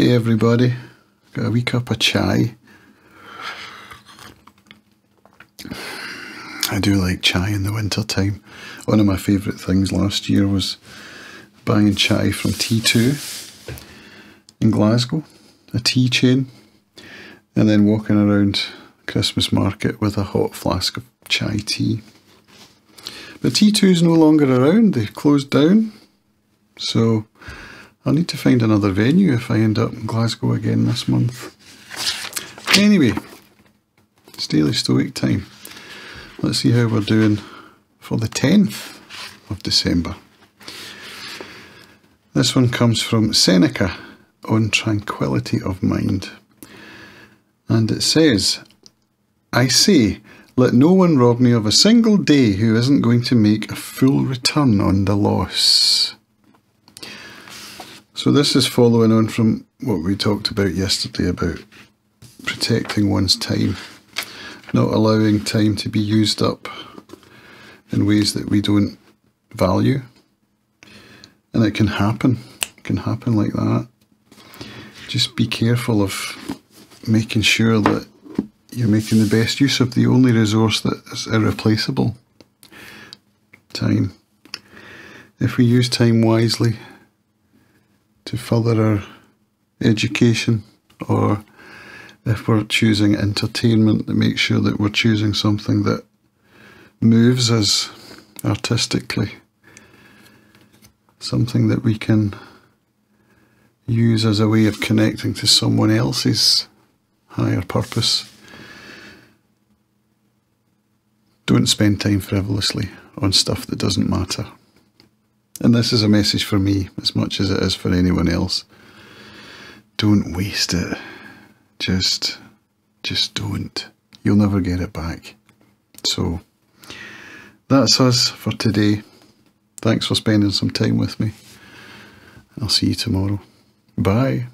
Hey everybody, got a wee cup of chai. I do like chai in the winter time. One of my favourite things last year was buying chai from T2 in Glasgow, a tea chain, and then walking around Christmas market with a hot flask of chai tea. But T2 is no longer around, they've closed down, so I'll need to find another venue if I end up in Glasgow again this month. Anyway, it's Daily Stoic time. Let's see how we're doing for the 10th of December. This one comes from Seneca on tranquility of mind. And it says, I say, let no one rob me of a single day who isn't going to make a full return on the loss. So this is following on from what we talked about yesterday about protecting one's time not allowing time to be used up in ways that we don't value. And it can happen, it can happen like that. Just be careful of making sure that you're making the best use of the only resource that is irreplaceable time. If we use time wisely to further our education or if we're choosing entertainment, to make sure that we're choosing something that moves us artistically, something that we can use as a way of connecting to someone else's higher purpose. Don't spend time frivolously on stuff that doesn't matter. And this is a message for me as much as it is for anyone else. Don't waste it. Just, just don't. You'll never get it back. So, that's us for today. Thanks for spending some time with me. I'll see you tomorrow. Bye.